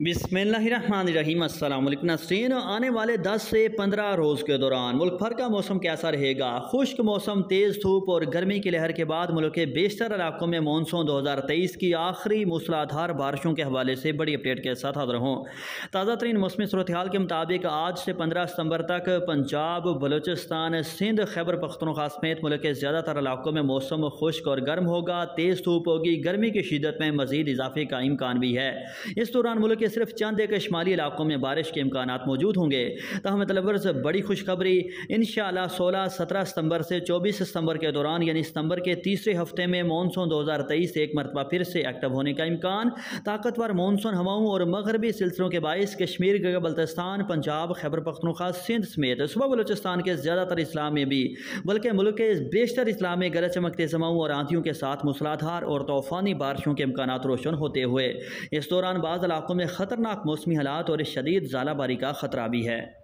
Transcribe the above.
बिसमीम नसरीन, आने वाले 10 से 15 रोज़ के दौरान मुल्क भर का मौसम कैसा रहेगा? खुश्क मौसम, तेज़ धूप और गर्मी की लहर के बाद मुल्क के बेशतर इलाकों में मानसून 2023 की आखिरी मूसलाधार बारिशों के हवाले से बड़ी अपडेट के साथ हाजिर हूँ। ताज़ा तरीन मौसमी सूरत हाल के मुताबिक आज से पंद्रह सितंबर तक पंजाब, बलोचिस्तान, सिंध खैबर पख्तनख्वा समेत मुल्क के ज़्यादातर इलाकों में मौसम खुश्क और गर्म होगा। तेज़ धूप होगी। गर्मी की शिदत में मजीद इजाफे का इम्कान भी है। इस दौरान मुल्क के सिर्फ़ चंद एक शुमाली इलाकों में बारिश के इम्कान मौजूद होंगे। तहम तलवर्स बड़ी खुशखबरी इन सोलह, सत्रह सितंबर से चौबीस सितंबर के दौरान, यानी सितंबर के तीसरे हफ़्ते में मानसून दो हज़ार तेईस एक मरतबा फिर से एक्टिव होने का इम्कान, ताकतवर मानसून हवाओं और मगरबी सिलसिलों के बायस कश्मीर बल्तिस्तान पंजाब, खैबर पख्तनख्वा सिंध समेत सुबह बलोचिस्तान के ज़्यादातर इस्लाम में भी, बल्कि मुल्क के बेशतर इस्लाम में गरज चमक तेजमाओं और आंधियों के साथ मूसलाधार और तूफ़ानी बारिशों के इम्कान रोशन होते हुए, इस दौरान बाद इलाकों में ख़तरनाक मौसमी हालात और शदीद ज़ालाबारी का ख़तरा भी है।